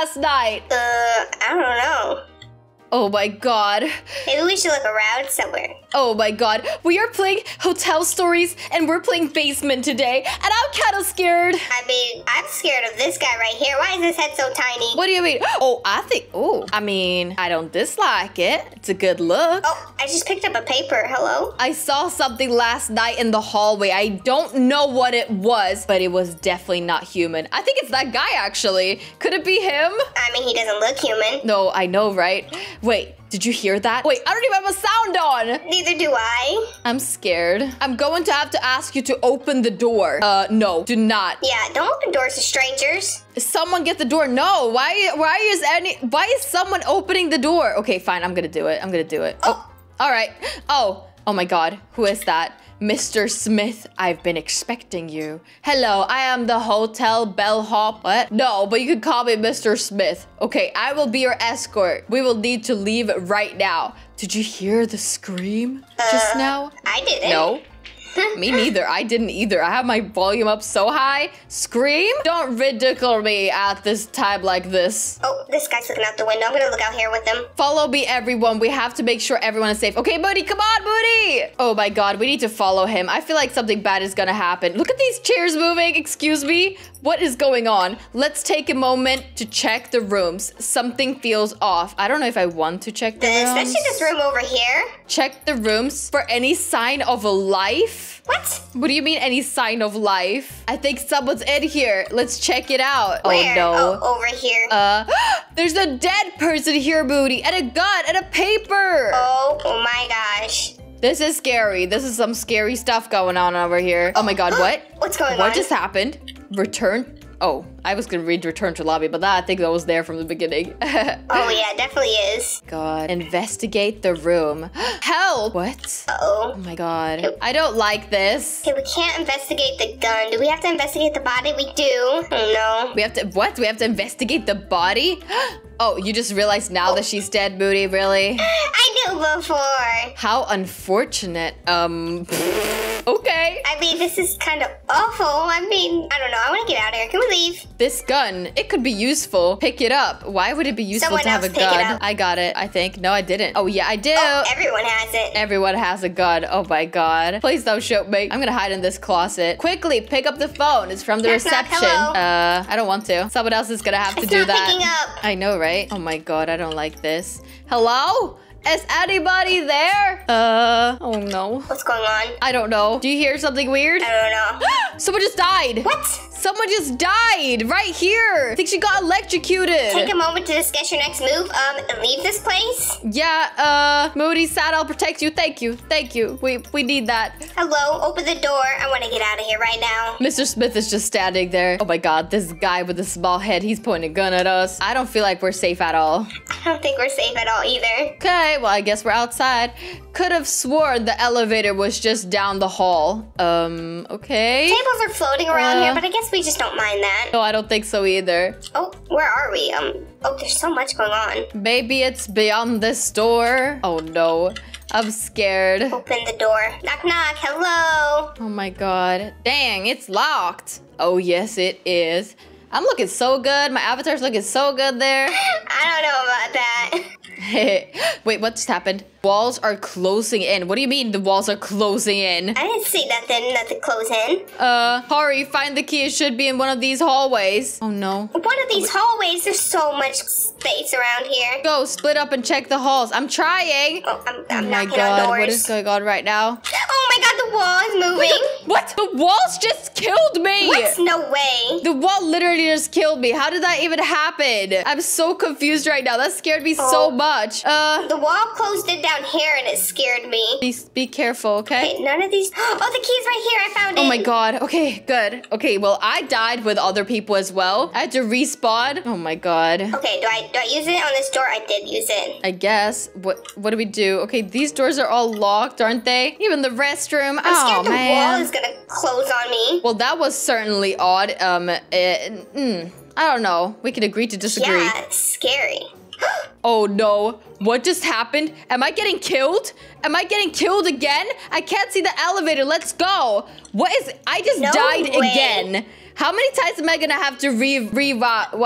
last night? Uh, I don't know. Oh my god. Maybe we should look around somewhere. Oh my god. We are playing Hotel Stories and we're playing Basement today. And I'm kind of scared. I mean, I'm scared of this guy right here. Why is his head so tiny? What do you mean? Oh, I think. Oh, I mean, I don't dislike it. It's a good look. Oh, I just picked up a paper. Hello? I saw something last night in the hallway. I don't know what it was, but it was definitely not human. I think it's that guy actually. Could it be him? I mean, he doesn't look human. No, I know, right? Wait, did you hear that? Wait, I don't even have a sound on. Neither do I. I'm scared. I'm going to have to ask you to open the door. Uh, no, do not. Yeah, don't open doors to strangers. Someone get the door. No, why? Why is any? Why is someone opening the door? Okay, fine. I'm gonna do it. I'm gonna do it. Oh, all right. Oh, oh my God. Who is that? Mr. Smith, I've been expecting you. Hello, I am the hotel bellhop. What? No, but you can call me Mr. Smith. Okay, I will be your escort. We will need to leave right now. Did you hear the scream just Uh, now? I didn't. No. Me neither. I didn't either. I have my volume up so high. Scream? Don't ridicule me at this time like this. Oh, this guy's looking out the window. I'm gonna look out here with him. Follow me, everyone. We have to make sure everyone is safe. Okay, buddy, come on, buddy. Oh my god, we need to follow him. I feel like something bad is gonna happen. Look at these chairs moving. Excuse me. What is going on? Let's take a moment to check the rooms. Something feels off. I don't know if I want to check the rooms. Especially this room over here. Check the rooms for any sign of a life. What? What do you mean any sign of life? I think someone's in here. Let's check it out. Where? Oh no. Oh, over here. Uh, there's a dead person here, Booty, and a gun and a paper. oh, oh my gosh. This is scary. This is some scary stuff going on over here. Oh my god, what? What's going What on? What just happened? Return? Oh, I was gonna read return to lobby, but that I think that was there from the beginning. Oh yeah, definitely is. god. Investigate the room. Help! What? Uh-oh. Oh my god. I don't like this. Okay, we can't investigate the gun. Do we have to investigate the body? We do. Oh no. We have to what? We have to investigate the body? Oh, you just realized now that she's dead, Moody, really? I knew before. How unfortunate. Um Okay. I mean, this is kind of awful. I mean, I don't know. I want to get out of here. Can we leave? This gun, it could be useful. Pick it up. Why would it be useful Someone to have a else pick it gun? I got it, I think. No, I didn't. Oh, yeah, I do. Oh, everyone has it. Everyone has a gun. Oh my god. Please don't shoot me. I'm gonna hide in this closet. Quickly, pick up the phone. It's from the Knock, knock, reception. hello. Uh, I don't want to. Someone else is gonna have to It's do not that. picking up. I know, right? Oh my god, I don't like this. Hello? Is anybody there? Uh, oh no. What's going on? I don't know. Do you hear something weird? I don't know. Someone just died. What? Someone just died right here. I think she got electrocuted. Take a moment to discuss your next move. Um, and leave this place. yeah, uh, Moody said I'll protect you. Thank you. Thank you. We we need that. Hello, open the door. I want to get out of here right now. Mr. Smith is just standing there. Oh my god, this guy with the small head, he's pointing a gun at us. I don't feel like we're safe at all. I don't think we're safe at all either. Okay, well, I guess we're outside. Could have sworn the elevator was just down the hall. Um, okay. Tables are floating around Uh. here, but I guess we just don't mind that. No, I don't think so either. Oh, where are we? Um, oh, there's so much going on. Maybe it's beyond this door. Oh no, I'm scared. Open the door. Knock, knock. Hello. Oh my god. Dang, it's locked. Oh, yes, it is. I'm looking so good. My avatar's looking so good there. I don't know about that. Wait, what just happened? Walls are closing in. What do you mean the walls are closing in? I didn't see nothing, nothing close in. Uh, Hurry, find the key. It should be in one of these hallways. Oh no. One of these hallways, there's so much space around here. Go, split up and check the halls. I'm trying. Oh, I'm, I'm oh my god, what is going on right now? Oh my god, the wall is moving. What? The walls just killed me! What? No way. The wall literally just killed me. How did that even happen? I'm so confused right now. That scared me Oh. so much. Uh, The wall closed in down here and it scared me. be, be careful, okay? Wait, none of these. Oh, the key's right here. I found it. Oh my god. Okay, good. Okay, well, I died with other people as well. I had to respawn. Oh my god. Okay, do I do I use it on this door? I did use it. I guess. What what do we do? Okay, these doors are all locked, aren't they? Even the restroom. I'm oh scared the man. wall is gonna close on me. well, that was certainly odd. Um, uh, mm, I don't know. We can agree to disagree. Yeah, it's scary. Oh no. What just happened? Am I getting killed? Am I getting killed again? I can't see the elevator. Let's go. What is I just No died way. again. How many times am I gonna have to re revive? Oh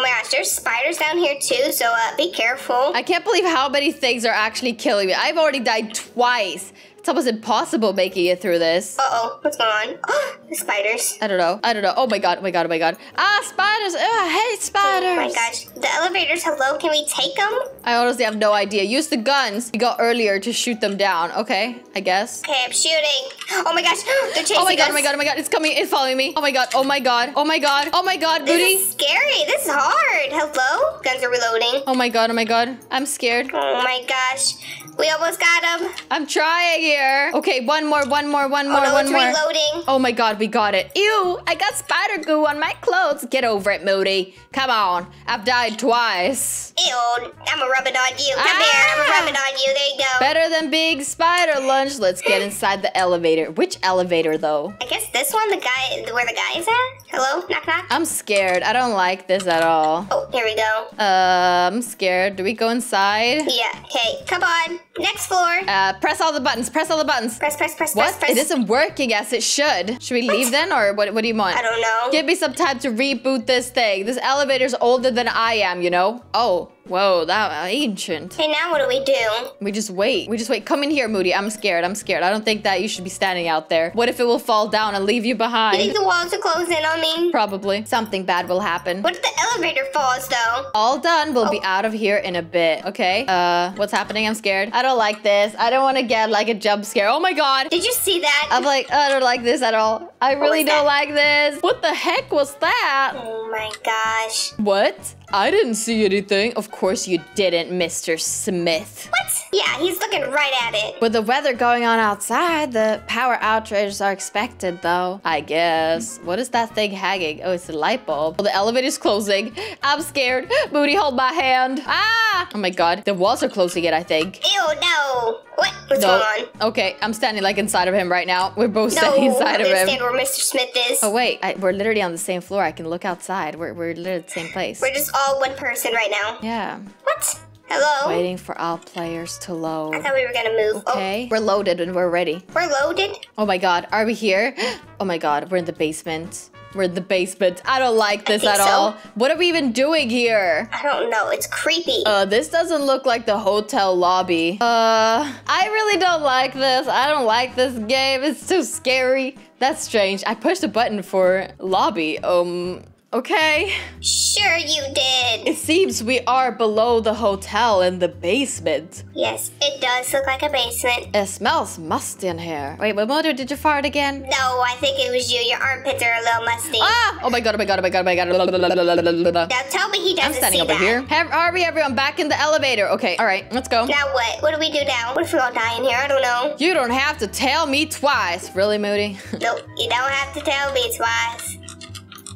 my gosh, there's spiders down here too, so uh, be careful. I can't believe how many things are actually killing me. I've already died twice. It's almost impossible making it through this. Uh-oh, what's going on? the spiders. I don't know. I don't know. Oh my god, oh my god, oh my god. Ah, spiders! Oh, I hate spiders! Oh my gosh. The elevators, hello, can we take them? I honestly have no idea. Use the guns we got earlier to shoot them down. Okay, I guess. Okay, I'm shooting. Oh my gosh, they're chasing me. Oh my god, us. oh my god, oh my god, it's coming, it's following me. Oh my god, oh my god, oh my god, oh my god, Booty. This is scary. This is hard. Hello? Guns are reloading. Oh my god, oh my god. I'm scared. Oh my gosh. We almost got him. I'm trying here. Okay, one more, one more, one more, oh no, one more. reloading. Oh my god, we got it. Ew, I got spider goo on my clothes. Get over it, Moody. Come on. I've died twice. Ew, I'm gonna rub it on you. Come Ah! here, I'm gonna rub it on you. There you go. Better than big spider lunch. Let's get inside the elevator. Which elevator, though? I guess this one, the guy, where the guy is at? Hello? Knock knock? I'm scared. I don't like this at all. Oh, here we go. Uh, I'm scared. Do we go inside? Yeah, okay, come on. Next floor. Uh, press all the buttons. Press all the buttons. Press, press, press, What? press, press. It isn't working as it should. Should we leave then, or what? What do you want? I don't know. Give me some time to reboot this thing. This elevator's older than I am, you know? Oh, whoa, that ancient. Hey, now what do we do? We just wait. We just wait. Come in here, Moody. I'm scared. I'm scared. I don't think that you should be standing out there. What if it will fall down and leave you behind? You think the walls are closing on me? Probably. Something bad will happen. What if the elevator falls though? All done. We'll be Oh. out of here in a bit. Okay. Uh, what's happening? I'm scared. I don't like this. I don't want to get like a jump scare. Oh my god. Did you see that? I'm like, I don't like this at all. I really don't that? like this. What the heck was that? oh my gosh. What? I didn't see anything. Of course you didn't, Mr. Smith. What? Yeah, he's looking right at it. With the weather going on outside, the power outages are expected, though. I guess. What is that thing hanging? Oh, it's a light bulb. Oh, the elevator's closing. I'm scared. Moody, hold my hand. Ah! Oh my god. The walls are closing it, I think. Ew, no. What? What's no. going on? Okay, I'm standing like inside of him right now. We're both No, standing inside of him. I understand where Mr. Smith is. Oh wait, I, we're literally on the same floor. I can look outside. We're, we're literally the same place. We're just all one person right now. Yeah. What? Hello? Waiting for all players to load. I thought we were gonna move. Okay. We're loaded and we're ready. Oh, we're loaded? Oh my god, are we here? Oh my god, we're in the basement. We're in the basement. I don't like this at so. all. What are we even doing here? I don't know. It's creepy. Uh, this doesn't look like the hotel lobby. Uh, I really don't like this. I don't like this game. It's too scary. That's strange. I pushed a button for lobby. Um, okay. sure you did. It seems we are below the hotel in the basement. Yes, it does look like a basement. It smells musty in here. Wait, motor did you fart again? No, I think it was you. Your armpits are a little musty. Ah! Oh my god, oh my god, oh my god, oh my god. Now tell me he doesn't I'm standing see over that. here. Have, hurry, everyone, back in the elevator. Okay, all right, let's go. Now what? What do we do now? What if we all die in here? I don't know. You don't have to tell me twice. Really, Moody? Nope, you don't have to tell me twice.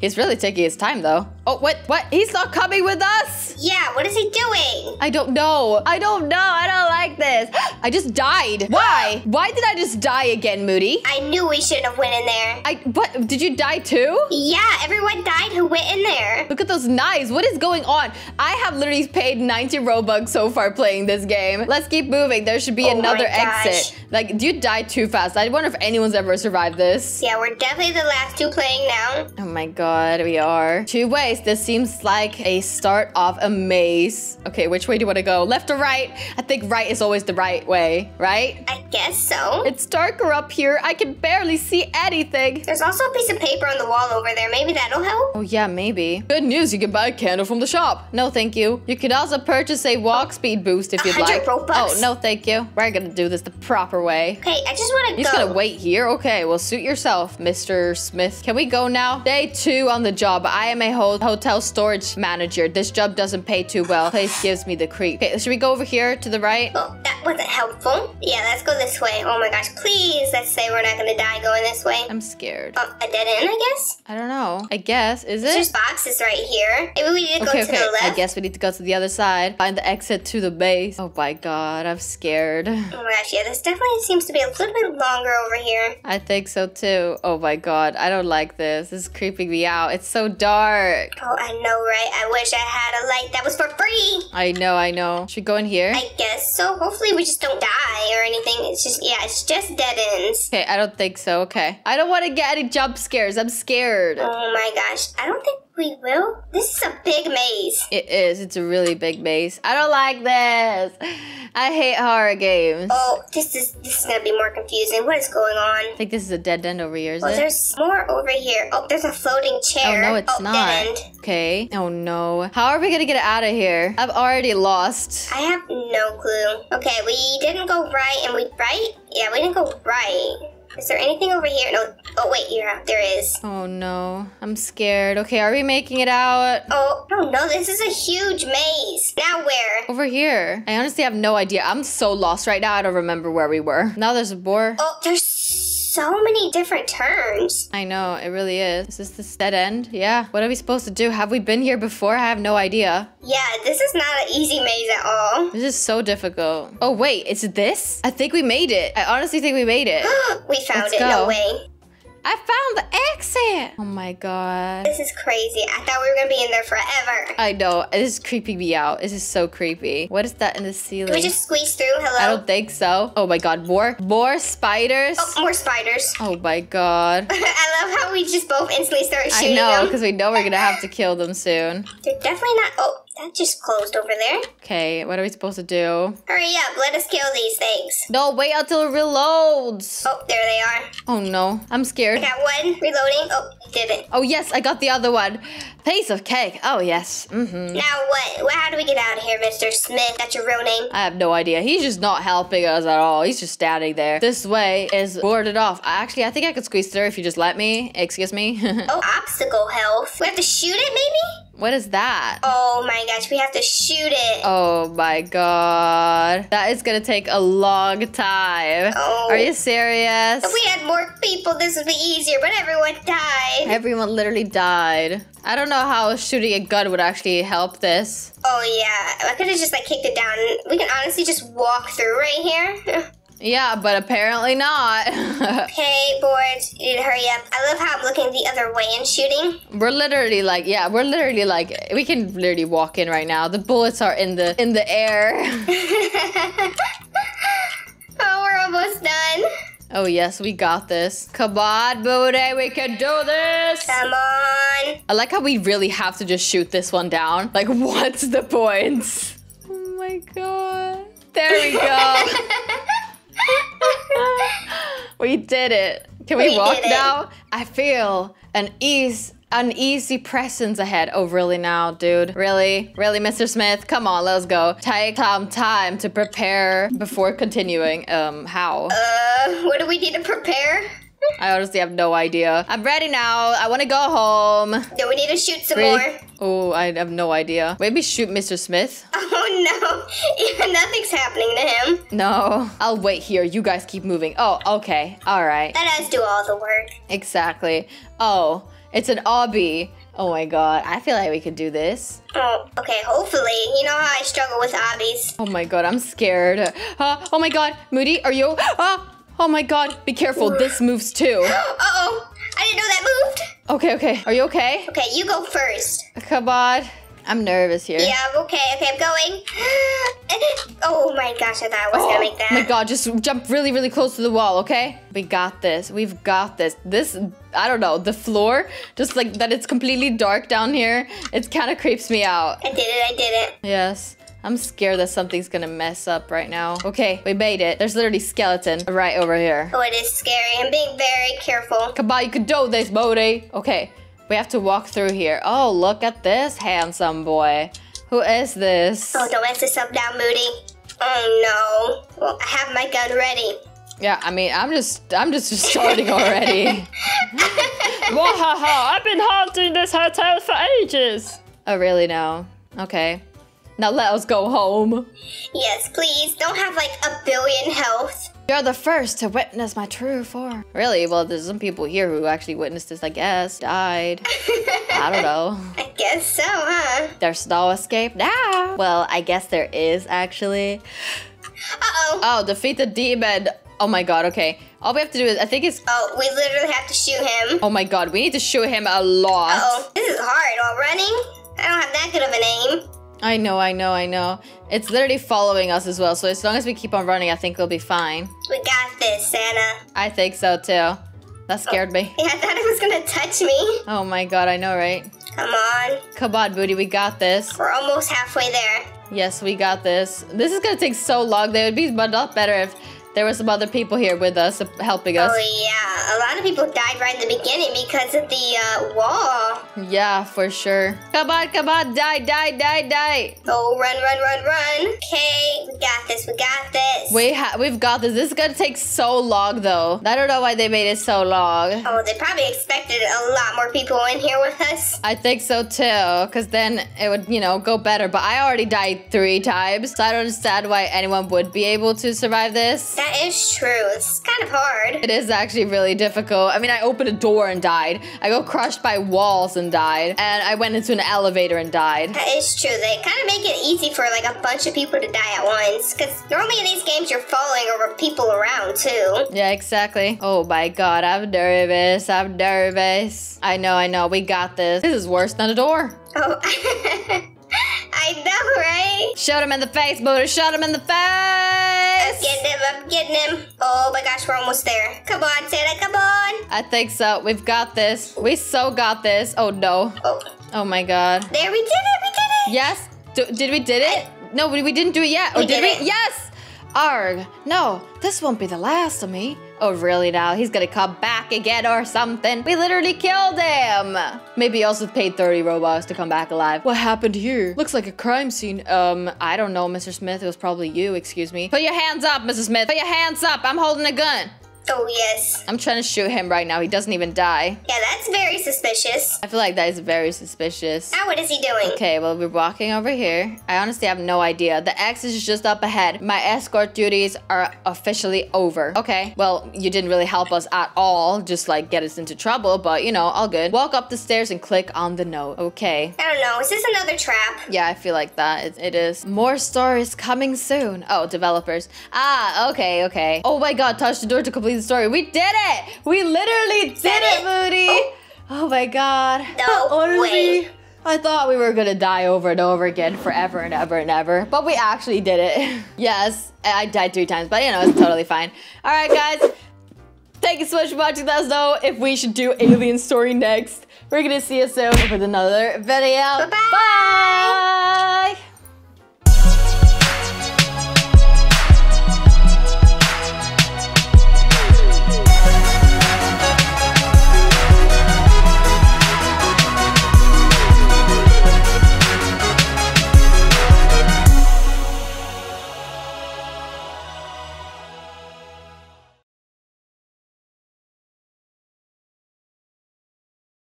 He's really taking his time, though. Oh, what? What? He's not coming with us? Yeah, what is he doing? I don't know. I don't know. I don't like this. I just died. Why? Why did I just die again, Moody? I knew we shouldn't have went in there. I what? Did you die too? Yeah, everyone died who went in there. Look at those knives. What is going on? I have literally paid 90 Robux so far playing this game. Let's keep moving. There should be Oh another exit. Like, do you die too fast. I wonder if anyone's ever survived this. Yeah, we're definitely the last two playing now. Oh my god, we are. Two ways. This seems like a start of a maze. Okay, which way do you want to go? Left or right? I think right is always the right way, right? I guess so. It's darker up here. I can barely see anything. There's also a piece of paper on the wall over there. Maybe that'll help. Oh yeah, maybe. Good news, you can buy a candle from the shop. No, thank you. You could also purchase a walk speed boost if you'd 100 like. Robux. Oh, no, thank you. We're gonna do this the proper way. Okay, I just want to You're go. just gonna wait here? Okay, well, suit yourself, Mr. Smith. Can we go now? Day two on the job. I am a hotel storage manager. This job doesn't pay too well. Place gives me the creep. Okay, should we go over here to the right? Oh, that wasn't helpful. Yeah, let's go this way. Oh my gosh, please, let's say we're not gonna die going this way. I'm scared. Oh, a dead end, I guess? I don't know. I guess. Is it? There's boxes right here. Maybe we need to go Okay, to the left. I guess we need to go to the other side. Find the exit to the base. Oh my god, I'm scared. Oh my gosh, yeah, this definitely seems to be a little bit longer over here. I think so too. Oh my god, I don't like this. This is creeping me out. It's so dark. Oh, I know, right? I wish I had a light that was for free. I know, I know. Should we go in here? I guess so. Hopefully hopefully we just don't die or anything. It's just yeah, it's just dead ends. Okay, I don't think so. Okay. I don't want to get any jump scares. I'm scared. Oh my gosh, I don't think we will. This is a big maze. It is. It's a really big maze. I don't like this. I hate horror games. Oh, this is this is gonna be more confusing. What is going on? I think this is a dead end over here, is Oh, it? there's more over here. Oh, there's a floating chair. Oh chair. no, it's oh, not. Okay. Oh no. How are we gonna get out of here? I've already lost. I have no clue. Okay, we didn't go right, and we right? Yeah, we didn't go right. Is there anything over here? No. Oh wait, yeah, there is. Oh no. I'm scared. Okay, are we making it out? Oh, oh no, this is a huge maze. Now where? Over here. I honestly have no idea. I'm so lost right now. I don't remember where we were. Now there's a boar. Oh, there's so many different turns. I know, it really is. Is this the dead end? Yeah. What are we supposed to do? Have we been here before? I have no idea. Yeah, this is not an easy maze at all. This is so difficult. Oh, wait, is it this? I think we made it. I honestly think we made it. we found Let's it. go. No way. I found the exit. Oh my god. This is crazy. I thought we were gonna be in there forever. I know. This is creeping me out. This is so creepy. What is that in the Can ceiling? we just squeeze through? Hello. I don't think so. Oh my god, more more spiders. Oh, more spiders. Oh my god. I love how we just both instantly start shooting I know, because we know we're gonna have to kill them soon. They're definitely not. Oh, that just closed over there. Okay, what are we supposed to do? Hurry up, let us kill these things. No, wait until it reloads. Oh, there they are. Oh no, I'm I scared. got one reloading. Oh, did it. Oh yes, I got the other one. Piece of cake. Oh yes. Mm-hmm. Now what? How do we get out of here, Mr. Smith? That's your real name. I have no idea. He's just not helping us at all. He's just standing there. This way is boarded off. Actually, I think I could squeeze through if you just let me. Excuse me. Oh, obstacle health. We have to shoot it, maybe? What is that? Oh my gosh, we have to shoot it. Oh my god. That is gonna take a long time. Oh. Are you serious? If we had more people, this would be easier, but everyone died. Everyone literally died. I don't know how shooting a gun would actually help this. Oh yeah, I could have just like kicked it down. We can honestly just walk through right here. Yeah, but apparently not. hey, boards, you need to hurry up. I love how I'm looking the other way and shooting. we're literally like, yeah, we're literally like, we can literally walk in right now. The bullets are in the in the air. oh, we're almost done. Oh yes, we got this. Come on, booty, we can do this. Come on. I like how we really have to just shoot this one down. Like, what's the point? Oh my god. There we go. we did it. Can we, We walk now? I feel an ease an easy presence ahead. Oh really now, dude? Really? Really, Mr. Smith? Come on, let's go. Take some time to prepare before continuing. Um, how? Uh, what do we need to prepare? I honestly have no idea. I'm ready now. I want to go home. Do we need to shoot some more? Oh, I have no idea. Maybe shoot Mr. Smith? Oh no, yeah, nothing's happening to him. No. I'll wait here. You guys keep moving. Oh, okay. All right. Let us do all the work. Exactly. Oh, it's an obby. Oh my god. I feel like we could do this. Oh, okay, hopefully. You know how I struggle with obbies. Oh my god, I'm scared. Uh, oh my god. Moody, are you? Ah! Oh my god. Be careful. This moves too. Uh-oh, I didn't know that moved. Okay, okay. Are you okay? Okay, you go first. Come on. I'm nervous here. Yeah, I'm okay, okay, I'm going. oh my gosh, I thought I was gonna make that. Oh my god, just jump really, really close to the wall, okay? We got this. We've got this. This, I don't know, the floor, just like that it's completely dark down here, it kind of creeps me out. I did it, I did it. Yes. I'm scared that something's gonna mess up right now. Okay, we made it. There's literally skeleton right over here. Oh, it is scary. I'm being very careful. Come on, you can do this, Bodhi. Okay, we have to walk through here. Oh, look at this handsome boy. Who is this? Oh, don't mess this up now, Moody. Oh no. Well, I have my gun ready. Yeah, I mean, I'm just, I'm just starting already. Wahaha, I've been haunting this hotel for ages. oh, really? No. Okay. Now let us go home. Yes, please. Don't have like a billion health. You're the first to witness my true form. Really? Well, there's some people here who actually witnessed this, I guess. Died. I don't know. I guess so, huh? There's no escape now. Well, I guess there is actually. Uh-oh. Oh, defeat the demon. Oh my god, okay. All we have to do is, I think it's. Oh, we literally have to shoot him. Oh my god, we need to shoot him a lot. Uh-oh. This is hard while running. I don't have that good of an aim. I know, I know, I know. It's literally following us as well. So as long as we keep on running, I think we'll be fine. We got this, Sanna. I think so too. That oh, scared me. Yeah, I thought it was gonna touch me. Oh my god, I know, right? Come on. Come on, Booty, we got this. We're almost halfway there. Yes, we got this. This is gonna take so long. They would be a lot better if there were some other people here with us, helping us. Oh yeah, a lot of people died right in the beginning because of the uh, wall. Yeah, for sure. Come on, come on, die, die, die, die. Oh, run, run, run, run. Okay, we got this, we got this. We ha we've got this. This is gonna take so long though. I don't know why they made it so long. Oh, they probably expected a lot more people in here with us. I think so too, because then it would, you know, go better. But I already died three times, so I don't understand why anyone would be able to survive this. That is true. It's kind of hard. It is actually really difficult. I mean, I opened a door and died. I got crushed by walls and died. And I went into an elevator and died. That is true. They kind of make it easy for like a bunch of people to die at once. Because normally in these games, you're falling over people around too. Yeah, exactly. Oh my god, I'm nervous. I'm nervous. I know, I know. We got this. This is worse than a door. Oh. I know, right? Shot him in the face, Buddha. Shot him in the face. I'm getting him. I'm getting him. Oh my gosh, we're almost there. Come on, Sanna. Come on. I think so. We've got this. We so got this. Oh no. Oh. Oh my god. There, we did it. We did it. Yes. D did we did it? No, we, we didn't do it yet. Or We did did we? it. Yes. Arg. No, this won't be the last of me. Oh, really now? He's gonna come back again or something. We literally killed him. Maybe he also paid 30 Robux to come back alive. What happened here? Looks like a crime scene. Um, I don't know, Mr. Smith. It was probably you, excuse me. Put your hands up, Mrs. Smith. Put your hands up. I'm holding a gun. Oh yes. I'm trying to shoot him right now. He doesn't even die. Yeah, that's very suspicious. I feel like that is very suspicious. Now what is he doing? Okay, well, we're walking over here. I honestly have no idea. The X is just up ahead. My escort duties are officially over. Okay, well, you didn't really help us at all. Just like get us into trouble, but you know, all good. Walk up the stairs and click on the note. Okay. I don't know. Is this another trap? Yeah, I feel like that. It, it is. More stories coming soon. Oh, developers. Ah, okay, okay. Oh my god, touch the door to complete the story. We did it! We literally did Did it, it? Moody! Oh. oh my god. No Honestly, way. I thought we were gonna die over and over again forever and ever and ever, but we actually did it. yes, I died three times, but you know, it's totally fine. All right, guys. Thank you so much for watching. Let us know if we should do Alien Story next. We're gonna see you soon with another video. Bye-bye. Bye.